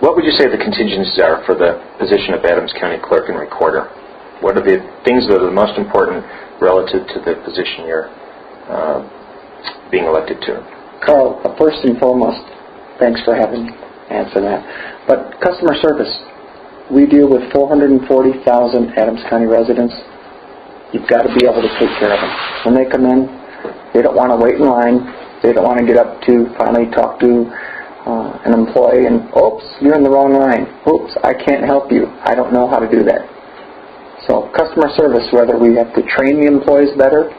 what would you say the contingencies are for the position of Adams County Clerk and Recorder? What are the things that are the most important relative to the position you're uh, being elected to? Carl, first and foremost, thanks for having me answer that. But customer service, we deal with 440,000 Adams County residents. You've got to be able to take care of them. When they come in, they don't want to wait in line. They don't want to get up to finally talk to uh, an employee and, oops, you're in the wrong line. Oops, I can't help you. I don't know how to do that. So customer service, whether we have to train the employees better,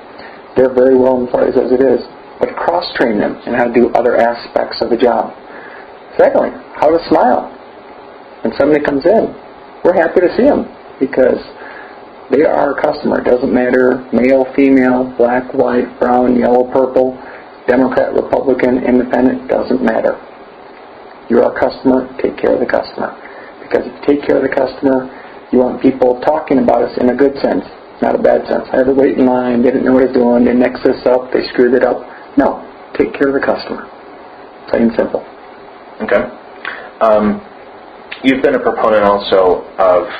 they're very well employees as it is, but cross-train them in how to do other aspects of the job. Secondly, how to smile. When somebody comes in, we're happy to see them because they are our customer. It doesn't matter male, female, black, white, brown, yellow, purple, Democrat, Republican, Independent, doesn't matter. You're our customer, take care of the customer. Because if you take care of the customer, you want people talking about us in a good sense, not a bad sense. I had to wait in line, they didn't know what I was doing, they mixed this up, they screwed it up. No, take care of the customer. Plain and simple. Okay. Um, you've been a proponent also of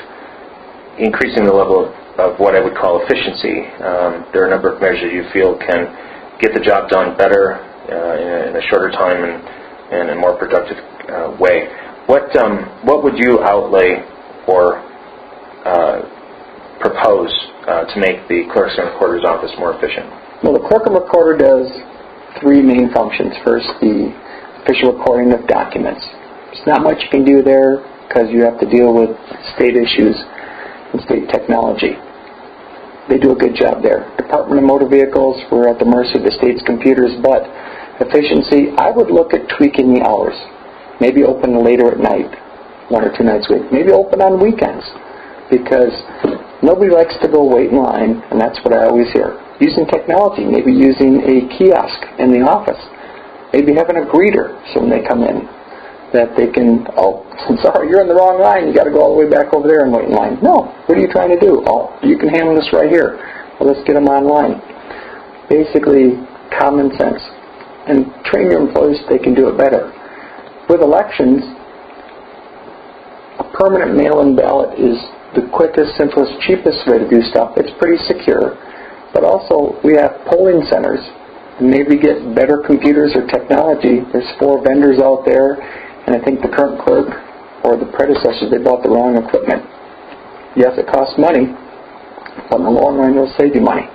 increasing the level of, of what I would call efficiency. Um, there are a number of measures you feel can get the job done better uh, in, a, in, a, shorter time and in a more productive uh, way. What um, what would you outlay or uh, propose uh, to make the clerk's and recorder's office more efficient? Well, the clerk and recorder does three main functions. First, the official recording of documents. There's not much you can do there because you have to deal with state issues and state technology. They do a good job there. Department of Motor Vehicles, we're at the mercy of the state's computers, but efficiency, I would look at tweaking the hours. Maybe open later at night, one or two nights a week. Maybe open on weekends because nobody likes to go wait in line, and that's what I always hear. Using technology, maybe using a kiosk in the office, maybe having a greeter so when they come in, that they can, oh, I'm sorry, you're in the wrong line, you got to go all the way back over there and wait in line. No, what are you trying to do? Oh, you can handle this right here. Well, let's get them online. Basically, common sense. And train your employees so they can do it better. With elections, a permanent mail-in ballot is the quickest, simplest, cheapest way to do stuff. It's pretty secure. But also, we have polling centers. Maybe get better computers or technology. There's four vendors out there, and I think the current clerk or the predecessors, they bought the wrong equipment. Yes, it costs money, but in the long run, it'll save you money.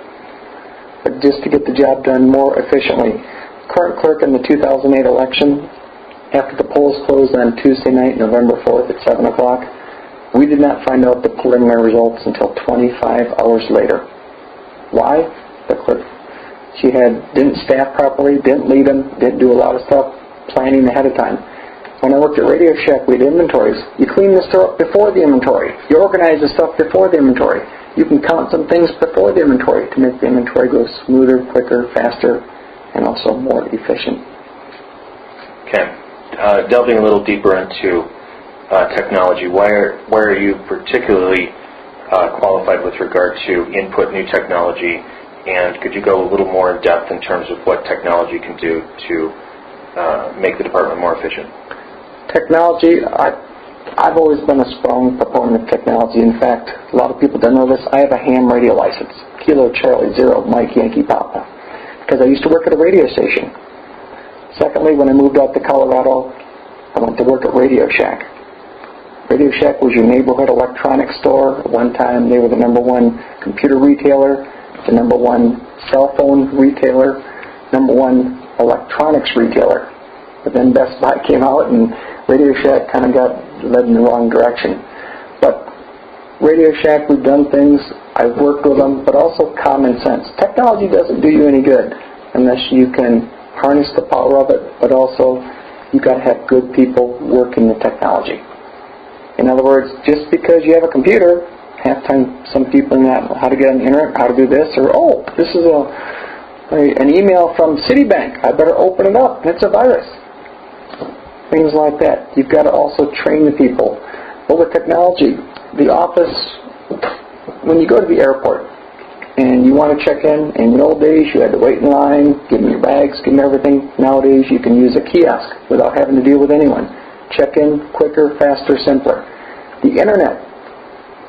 But just to get the job done more efficiently, current clerk in the 2008 election, after the polls closed on Tuesday night, November 4th at 7 o'clock, we did not find out the preliminary results until 25 hours later. Why? The clerk, she had didn't staff properly, didn't lead them, didn't do a lot of stuff planning ahead of time. When I worked at Radio Shack, we had inventories. You clean the store up before the inventory. You organize the stuff before the inventory. You can count some things before the inventory to make the inventory go smoother, quicker, faster, and also more efficient. Okay. Uh, delving a little deeper into uh, technology. Why are, why are you particularly uh, qualified with regard to input new technology? And could you go a little more in depth in terms of what technology can do to uh, make the department more efficient? Technology, I, I've always been a strong proponent of technology. In fact, a lot of people don't know this. I have a ham radio license, Kilo Charlie Zero Mike Yankee Papa, because I used to work at a radio station. Secondly, when I moved out to Colorado, I went to work at Radio Shack. Radio Shack was your neighborhood electronics store. At one time, they were the number one computer retailer, the number one cell phone retailer, number one electronics retailer. But then Best Buy came out and Radio Shack kind of got led in the wrong direction. But Radio Shack, we've done things, I've worked with them, but also common sense. Technology doesn't do you any good unless you can harness the power of it, but also you've got to have good people working the technology. In other words, just because you have a computer, half time some people know how to get on the internet, how to do this, or oh, this is a, a an email from Citibank. I better open it up. It's a virus. Things like that. You've got to also train the people. But with technology, the office, when you go to the airport and you want to check in, in the old days you had to wait in line, give them your bags, give them everything. Nowadays you can use a kiosk without having to deal with anyone. check in quicker, faster, simpler. The internet.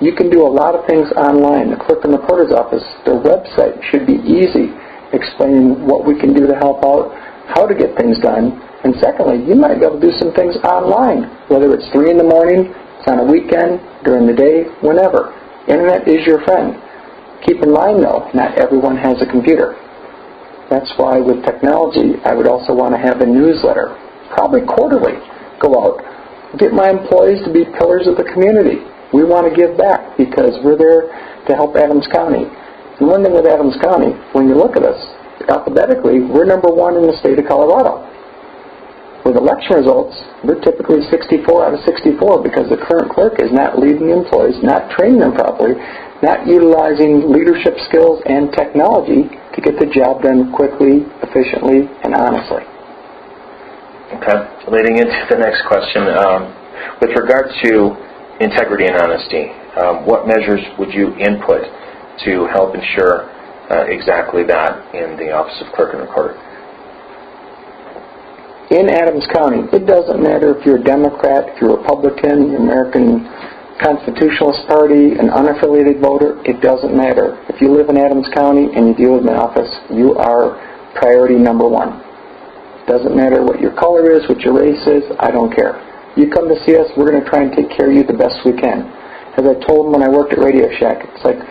You can do a lot of things online. The clerk and recorder's office, their website should be easy, explaining what we can do to help out, how to get things done. And secondly, you might be able to do some things online, whether it's 3 in the morning, it's on a weekend, during the day, whenever. Internet is your friend. Keep in mind though, not everyone has a computer. That's why with technology, I would also want to have a newsletter, probably quarterly, go out. Get my employees to be pillars of the community. We want to give back because we're there to help Adams County. And one thing with Adams County, when you look at us, alphabetically, we're number one in the state of Colorado. With election results, we're typically 64 out of 64 because the current clerk is not leading the employees, not training them properly, not utilizing leadership skills and technology to get the job done quickly, efficiently, and honestly. Okay. Leading into the next question, um, with regard to integrity and honesty, um, what measures would you input to help ensure uh, exactly that in the Office of Clerk and Recorder? In Adams County, it doesn't matter if you're a Democrat, if you're a Republican, American Constitutionalist Party, an unaffiliated voter, it doesn't matter. If you live in Adams County and you deal with my office, you are priority number one. Doesn't matter what your color is, what your race is, I don't care. You come to see us, we're going to try and take care of you the best we can. As I told them when I worked at Radio Shack, it's like,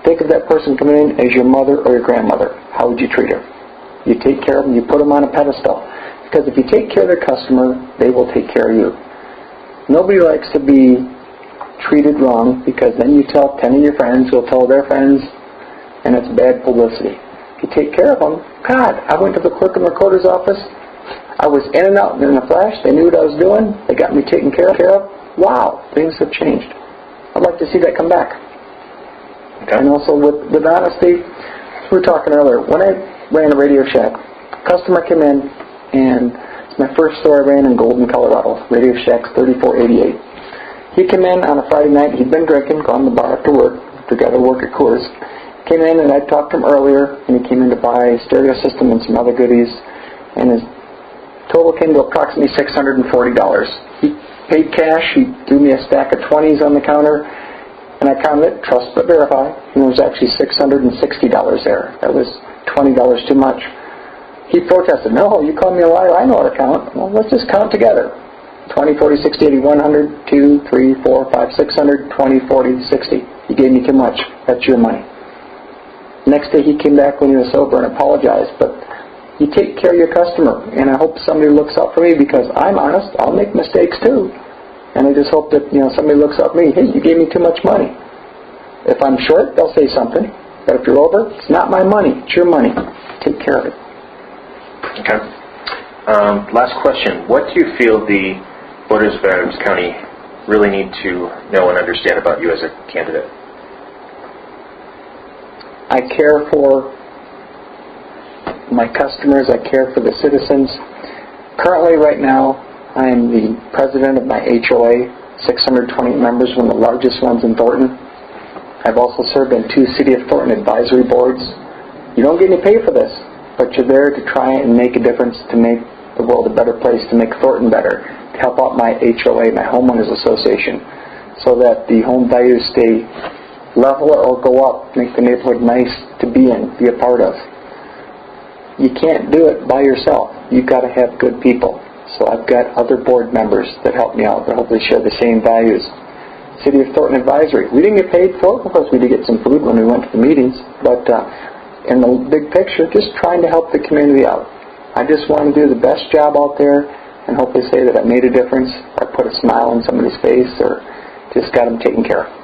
think of that person coming in as your mother or your grandmother. How would you treat her? You take care of them, you put them on a pedestal. Because if you take care of their customer, they will take care of you. Nobody likes to be treated wrong because then you tell 10 of your friends who will tell their friends and it's bad publicity. If you take care of them, God, I went to the clerk and recorder's office. I was in and out in a flash. They knew what I was doing. They got me taken care of. Wow, things have changed. I'd like to see that come back. Okay. And also with, with honesty, we were talking earlier. When I ran a Radio Shack, customer came in and it's my first store I ran in Golden, Colorado. Radio Shack's 3488. He came in on a Friday night. He'd been drinking, gone to the bar after work, together work at Coors. Came in and I talked to him earlier, and he came in to buy a stereo system and some other goodies, and his total came to approximately $640. He paid cash. He threw me a stack of 20s on the counter, and I counted it, trust but verify, and there was actually $660 there. That was $20 too much. He protested, no, you call me a liar, I know how to count. Well, let's just count together. 20, 40, 60, 80, 100, 2, 3, 4, 5, 600, 20, 40, 60. You gave me too much. That's your money. Next day he came back when he was sober and apologized, but you take care of your customer, and I hope somebody looks out for me because I'm honest. I'll make mistakes too. And I just hope that, you know, somebody looks up me, hey, you gave me too much money. If I'm short, they'll say something. But if you're over, it's not my money. It's your money. Take care of it. Okay. Um, last question. What do you feel the voters of Adams County really need to know and understand about you as a candidate? I care for my customers. I care for the citizens. Currently, right now, I am the president of my HOA, 620 members, one of the largest ones in Thornton. I've also served on two City of Thornton advisory boards. You don't get any pay for this, but you're there to try and make a difference to make the world a better place, to make Thornton better, to help out my HOA, my homeowners association, so that the home values stay level or go up, make the neighborhood nice to be in, be a part of. You can't do it by yourself. You've got to have good people. So I've got other board members that help me out that hopefully share the same values. City of Thornton Advisory. We didn't get paid for it. Of course, we did get some food when we went to the meetings, but uh, in the big picture, just trying to help the community out. I just want to do the best job out there and hopefully say that I made a difference or put a smile on somebody's face or just got them taken care of.